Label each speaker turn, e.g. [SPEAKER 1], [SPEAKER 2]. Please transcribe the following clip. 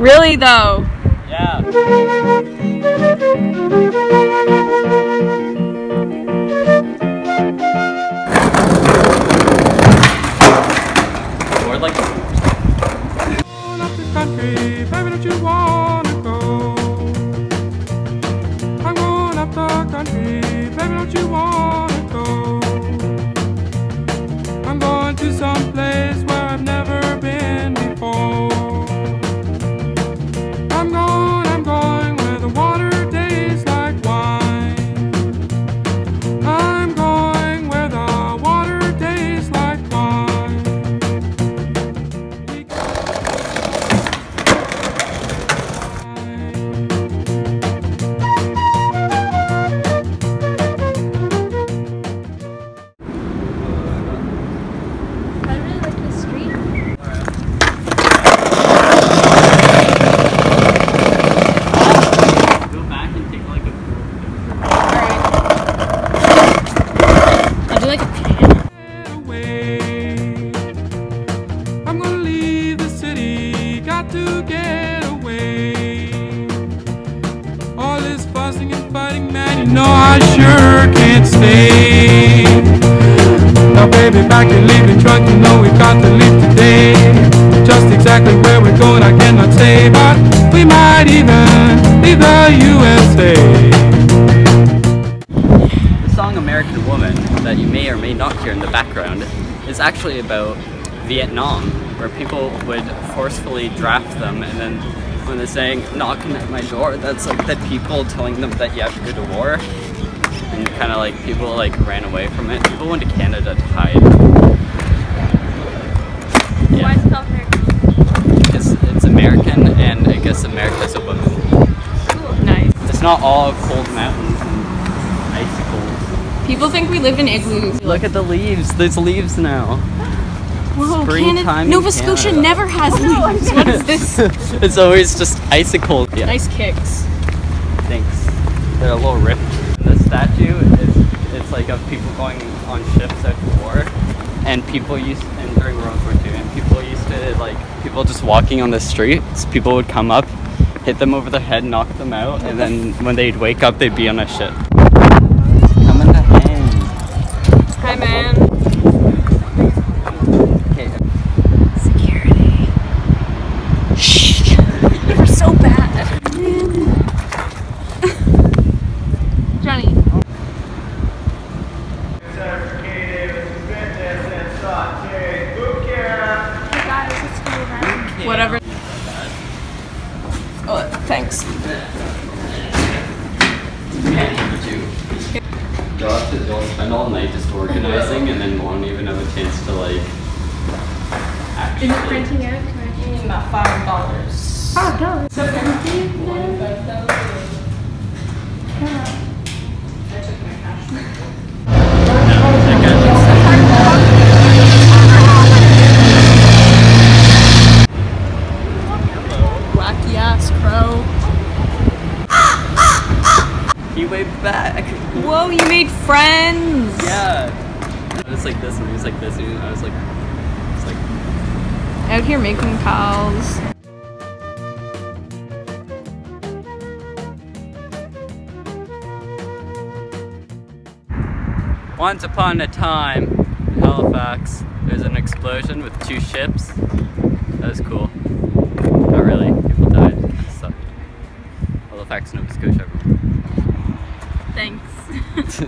[SPEAKER 1] Really though.
[SPEAKER 2] Yeah. Or like
[SPEAKER 3] country, baby, don't you wanna go? I'm going up the country, baby, don't you wanna to get away. All this fussing and fighting, man, you know I sure can't stay. Now, baby, back and leave the truck, you know we've got to leave today. Just exactly where we're going, I cannot say, but we might even leave the USA.
[SPEAKER 2] The song American Woman that you may or may not hear in the background is actually about Vietnam, where people would forcefully draft them and then when they're saying knocking at my door, that's like the people telling them that you have to go to war. And kind of like people like ran away from it. People went to Canada to hide.
[SPEAKER 1] Why
[SPEAKER 2] Yeah,
[SPEAKER 1] is it called American?
[SPEAKER 2] it's, it's American and I guess America's a woman.
[SPEAKER 1] Cool. Nice.
[SPEAKER 2] It's not all cold mountains and icicles.
[SPEAKER 1] People think we live in igloos.
[SPEAKER 2] Look at the leaves. There's leaves now.
[SPEAKER 1] Whoa,
[SPEAKER 2] springtime
[SPEAKER 1] Canada, Nova Scotia
[SPEAKER 2] Canada.
[SPEAKER 1] never has leaves. What is this?
[SPEAKER 2] it's always just icicles. Yeah.
[SPEAKER 1] nice kicks.
[SPEAKER 2] Thanks. They're a little ripped. The statue is it's like of people going on ships out to war, and people used and during World War II, and people used to like people just walking on the streets. People would come up, hit them over the head, knock them out, and then when they'd wake up, they'd be on a ship. Come in the hand.
[SPEAKER 1] Hi, man. Thanks.
[SPEAKER 2] They'll, have to, they'll spend all night just organizing and then won't even have a chance to like actually.
[SPEAKER 1] Is it printing out? You need about five dollars. Five dollars. Wacky Whoa, you made friends.
[SPEAKER 2] Yeah. I was like this and he was like this and I was like, it's like
[SPEAKER 1] Out here making pals.
[SPEAKER 2] once upon a time in Halifax, there's an explosion with two ships. That was cool. Not really. People died. Halifax, Nova Scotia.
[SPEAKER 1] Thanks.